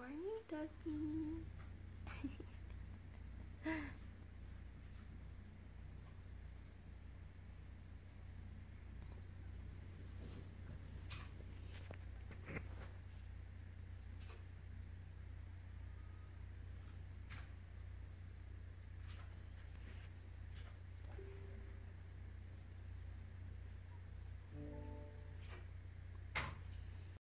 morning, Ducky.